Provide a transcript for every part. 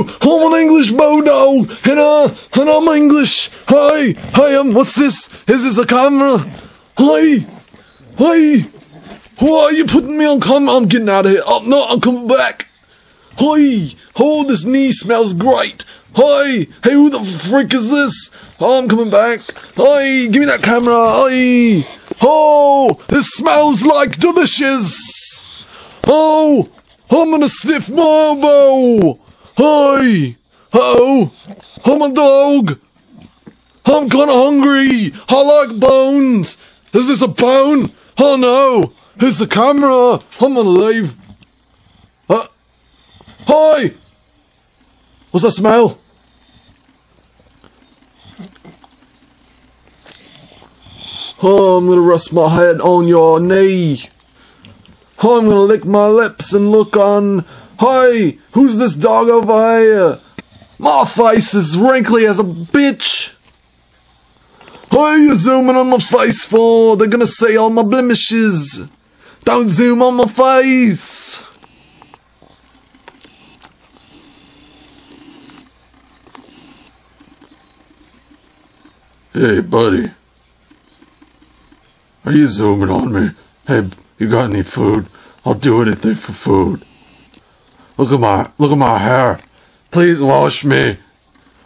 I'm an English bulldog, and uh, and I'm English. Hi, hi, um, what's this? Is this a camera? Hi, hi. Why are you putting me on camera? I'm getting out of here. Oh no, I'm coming back. Hi, oh, this knee smells great. Hi, hey, who the freak is this? Oh, I'm coming back. Hi, give me that camera. Hi. Oh, this smells like delicious. Oh, I'm gonna sniff Marbo. Hi. Oh, I'm a dog. I'm kinda hungry. I like bones. Is this a bone? Oh no. Here's the camera. I'm gonna leave. Uh, hi. What's that smell? Oh, I'm gonna rest my head on your knee. Oh, I'm gonna lick my lips and look on. Hi, who's this dog over here? My face is wrinkly as a bitch. Why are you zooming on my face for? They're gonna see all my blemishes. Don't zoom on my face. Hey, buddy. Are you zooming on me? Hey, you got any food? I'll do anything for food. Look at my look at my hair. Please wash me.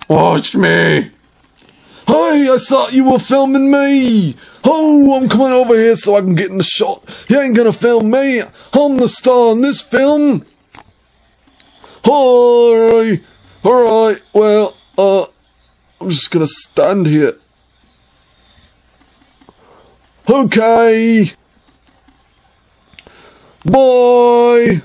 Wash me. Hey, I thought you were filming me. Oh, I'm coming over here so I can get in the shot. You ain't gonna film me. I'm the star in this film. Alright, alright. Well, uh, I'm just gonna stand here. Okay. Bye.